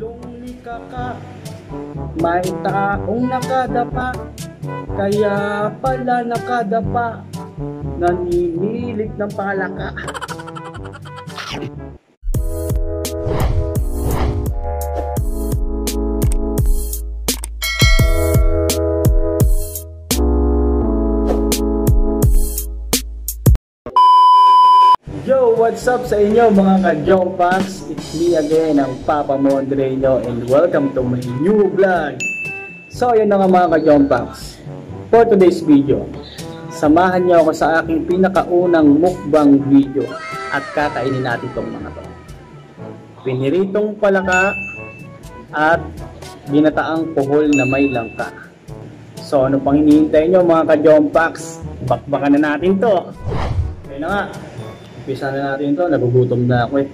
Lumika ka, may taong nakadapa, kaya pala nakadapa, naninilig ng palaka. what's up sa inyo mga ka-Jompax? It's me again, ang Papa Mondreno and welcome to my new vlog. So, yun na nga mga ka-Jompax. For today's video, samahan niyo ako sa aking pinakaunang mukbang video at kakainin natin itong mga to. Piniritong palaka at ginataang puhol na may langka. So, ano pang hinihintay nyo mga ka-Jompax? Bakbakan na natin to. Kaya na nga, Umpisa na natin to, nagugutom na ako eh.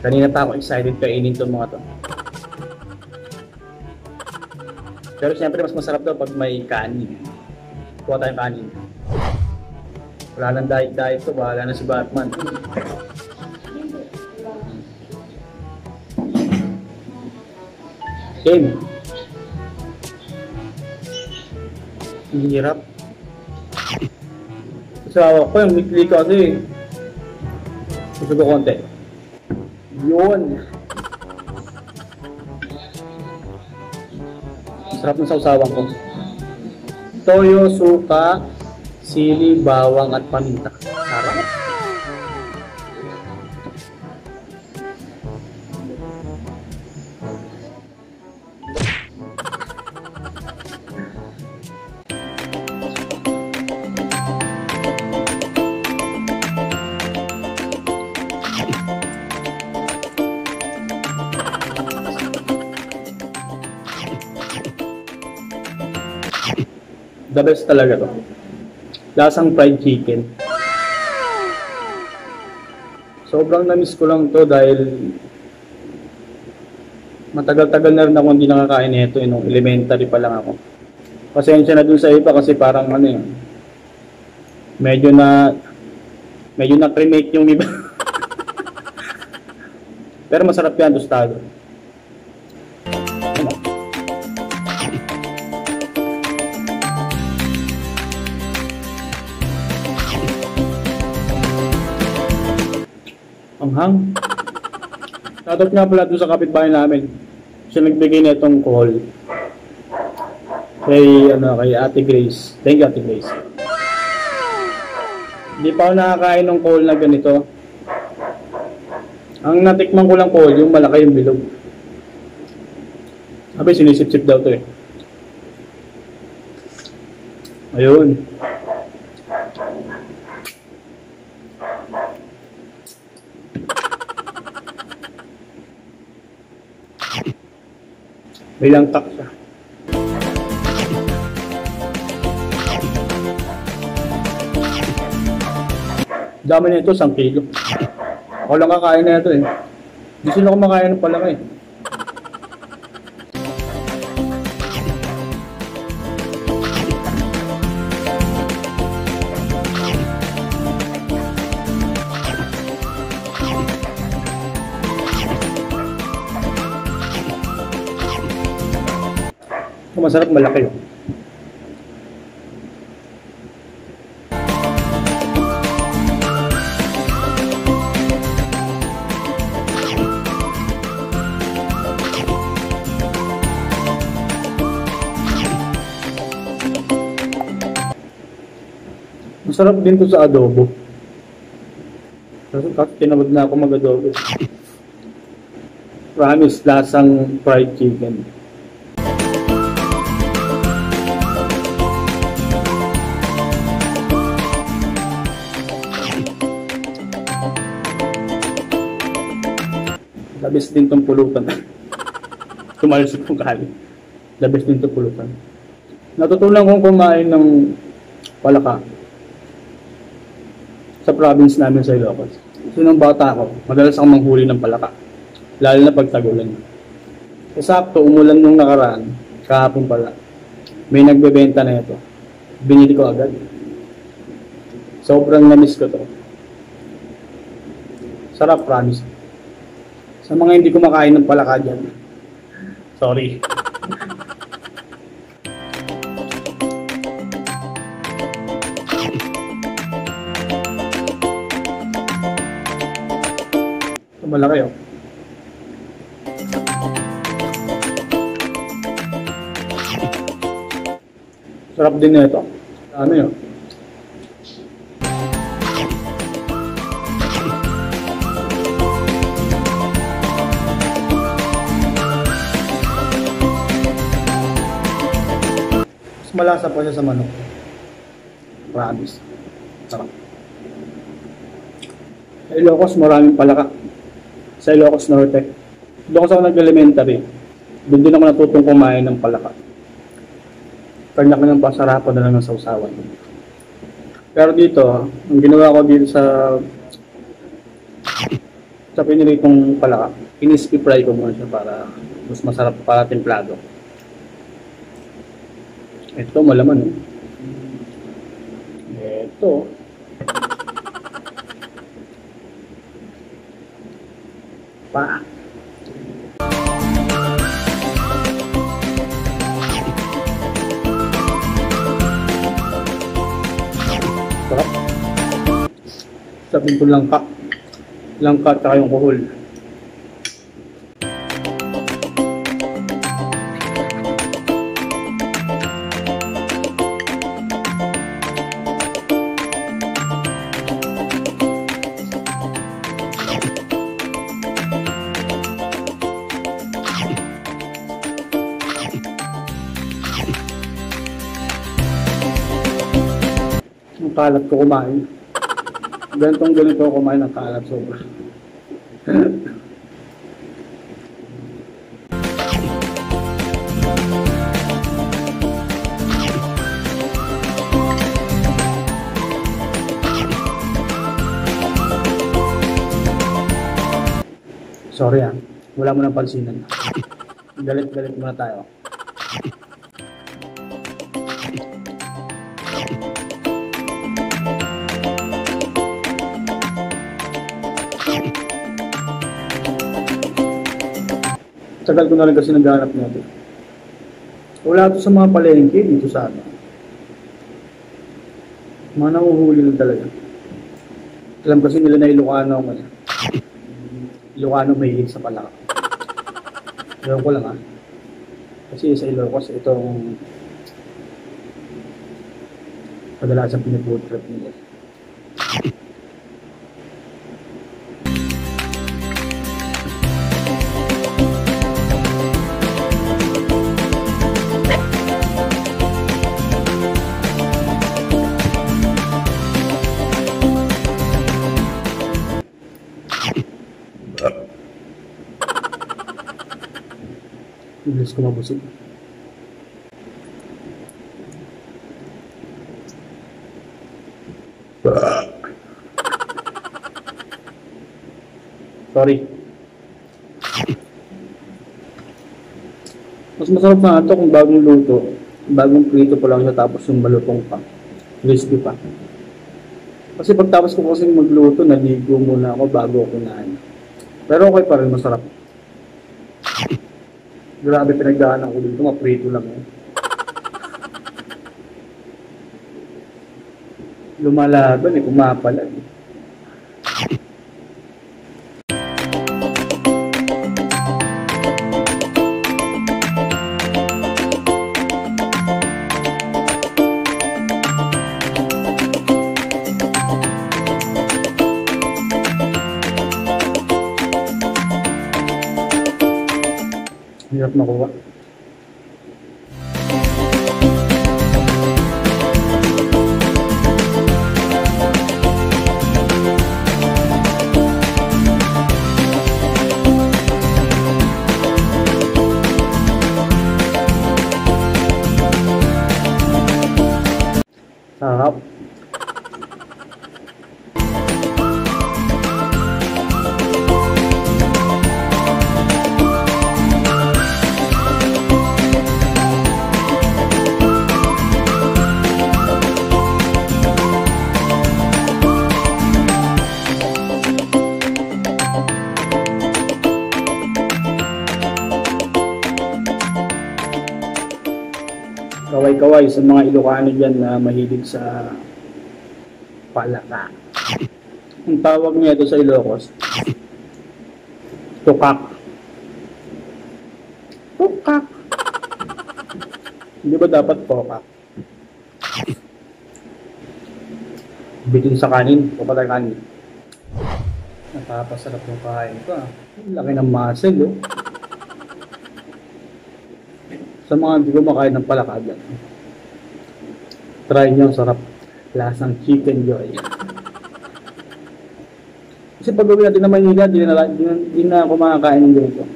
Kanina pa ako excited kainin itong mga to. Pero siyempre mas masarap daw pag may kanin. Kuha tayong kanin. Wala nang diet-diet to, bahala na si Batman. Game. Ang hirap. Sa ko yung weekly kasi Gusto ko konti. Yun. Sarap ng sausawan ko. Toyo, suka, sili, bawang at paminta. The best talaga to. Lasang fried chicken. Sobrang na-miss ko lang to dahil matagal-tagal na rin ako hindi nakakain nito eh, nung elementary pa lang ako. Pasensya na dun sa iba kasi parang ano yun, medyo na medyo na cremate yung iba. Pero masarap yan, tostado. Ang hang. Shoutout nga pala doon sa kapitbahay namin. Siya nagbigay na itong call. Kay, ano, kay Ate Grace. Thank you, Ate Grace. Hindi pa ako nakakain ng call na ganito. Ang natikman ko lang call, yung malaki yung bilog. Sabi, sinisip-sip daw to eh. Ayun. May langtak siya. Dami na ito, 1 kilo. Ako lang kakain na ito eh. Hindi sila kumakain ng palaka eh. Masarap malaki. Masarap din to sa adobo. Kasi tinawag na ako mag-adobo. Promise, lasang fried chicken. Labis din tong pulutan. Tumalsik kong kali. Labis din tong pulutan. Natutunan kong kumain ng palaka sa province namin sa Ilocos. So nung bata ako, madalas akong manghuli ng palaka. Lalo na pag tagulan. Eksakto, umulan nung nakaraan, kahapon pala. May nagbebenta na ito. Binili ko agad. Sobrang na-miss ko to. Sarap, promise. Sa mga hindi kumakain ng palaka dyan, Sorry. Ito malaki oh. Sarap din na ito. Ano yun? Malasa pa siya sa manok. Promise. Sarap. Sa Ilocos, maraming palaka. Sa Ilocos Norte. Doon ako nag-elementary. Doon din ako natutong kumain ng palaka. Kanya-kanyang pasarapan na lang ng sausawan. Pero dito, ang ginawa ko dito sa sa piniritong palaka, iniski-fry ko muna siya para mas masarap para templado. Ito, malaman eh. Ito. Pa. Sarap. Sarap nito langka. Langka at yung kuhol. Kalat ko kumain. Ganitong ganito kumain ng kalat sobra. Sorry ah, wala mo nang pansinan. Galit-galit muna tayo. Tagal ko na rin kasi naghanap natin. Wala to sa mga palengke dito sa ano. Mga nanguhuli lang talaga. Alam kasi nila na Ilocano ang ano. Ilocano mahilig sa palaka. Ewan ko lang ah. Kasi sa Ilocos, itong kadalasan pinifood trip nila. Bilis ko mabusog. Sorry. Mas masarap na ito kung bagong luto. Bagong prito pa lang siya tapos yung malutong pa. Crispy pa. Kasi pagtapos ko kasi magluto, naligo muna ako bago ako kunain. Pero okay pa rin, masarap. Grabe pinagdaanan ko dito, maprito lang eh. Lumalaban eh, pumapalag eh. Hirap makuha. Kaway-kaway sa mga Ilocano dyan na mahilig sa palaka. Ang tawag niya ito sa Ilocos, tukak. Tukak. Hindi ba dapat pokak? Bitin sa kanin, kapatay kanin. Napapasarap yung kain ko ah. Laki ng muscle oh. Sa mga hindi kumakain ng palaka dyan. Try nyo, sarap. Lasang chicken joy. Kasi pag gawin natin na Manila, di na, di na, di na ako makakain ng ganito.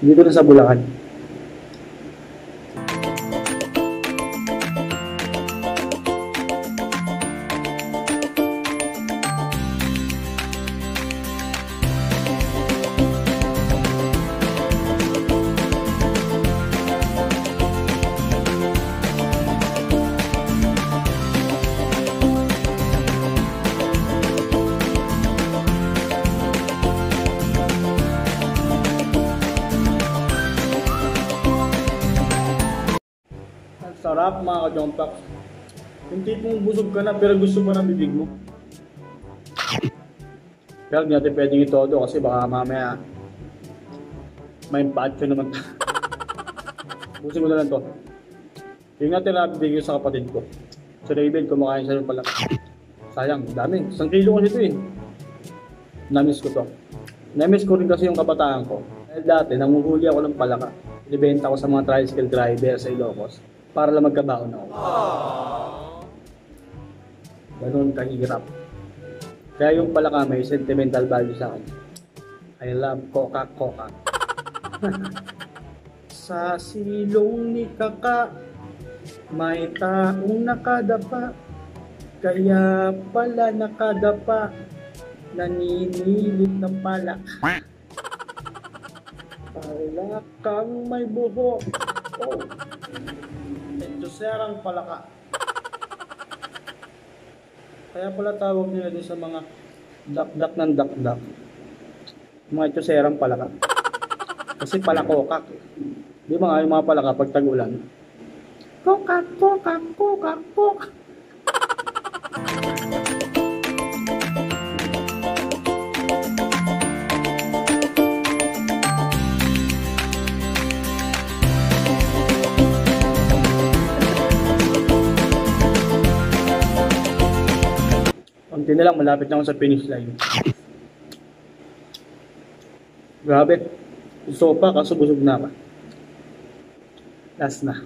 Dito na sa Bulacan. Mga ka-jompaks. Yung tipong busog ka na pero gusto pa ng bibig mo. Pero hindi natin pwedeng itodo kasi baka mamaya may patcho naman. Busin ko na lang to. Yung natin na bibigyan sa kapatid ko. Sa Raven, kumakain siya pala. Sayang, dami. Isang kilo kasi ito eh. Namiss ko to. Namiss ko rin kasi yung kabataan ko. Dahil dati, nanguhuli ako ng palaka. Inibenta ko sa mga tricycle driver sa Ilocos para lang magkabaon ako. Ganun kahirap. Kaya yung palaka may sentimental value sa akin. I love Coca-Cola. sa silong ni Kaka, may taong nakadapa. Kaya pala nakadapa, naninilip ng palak. Para kang may buho. Oh. Medyo serang palaka. Kaya pala tawag nila din sa mga dakdak ng dakdak. Mga ito serang palaka. Kasi palakokak. Di ba nga yung mga palaka pag tag-ulan? Kokak, kokak, kokak, kokak. Konti na lang, malapit na ako sa finish line. Grabe. Gusto pa, kaso busog na ako. Last na.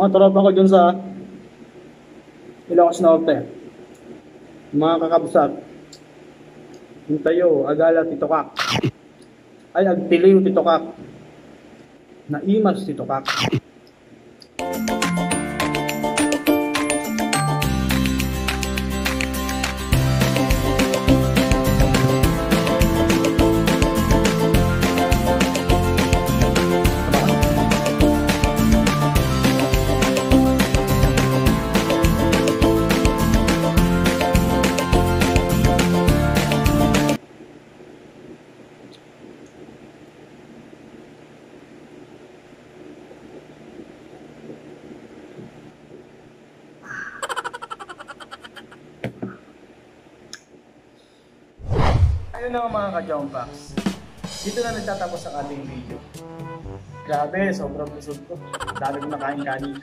Mga tropa ko dun sa Ilocos Norte. Mga kakabsat. Yung tayo, agala titokak. Ay, agtiliw titokak. Naimas titokak. Ayun na mga ka-jumpbacks. Dito na nagtatapos ang ating video. Grabe, sobrang busog ko. Dami ko nakain kanina.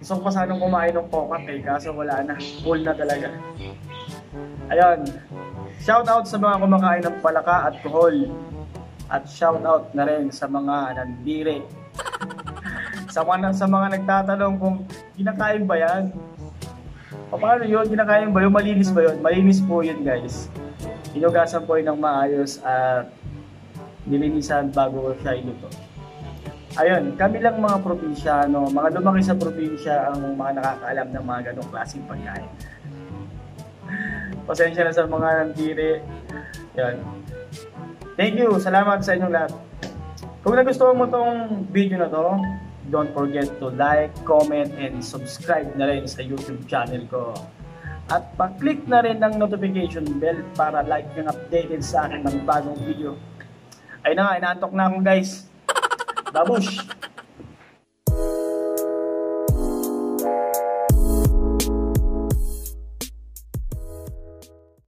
Gusto ko pa sanang kumain ng coca eh, kaso wala na. Full na talaga. Ayun. Shout out sa mga kumakain ng palaka at kohol. At shout out na rin sa mga nandire. sa mga, sa mga nagtatanong kung kinakain ba yan? O paano yun? Kinakain ba yun? Malinis ba yun? Malinis po yun guys. Inugasan po yun ng maayos at nilinisan bago siya iluto. Ayun, kami lang mga probinsyano, mga lumaki sa probinsya ang mga nakakaalam ng mga ganong klaseng pagkain. Pasensya na sa mga nandiri. Yan. Thank you. Salamat sa inyong lahat. Kung nagustuhan mo tong video na to, don't forget to like, comment, and subscribe na rin sa YouTube channel ko. At pa-click na rin ng notification bell para like yung updated sa akin ng bagong video. Ayun na nga, inaantok na ako guys. Babush!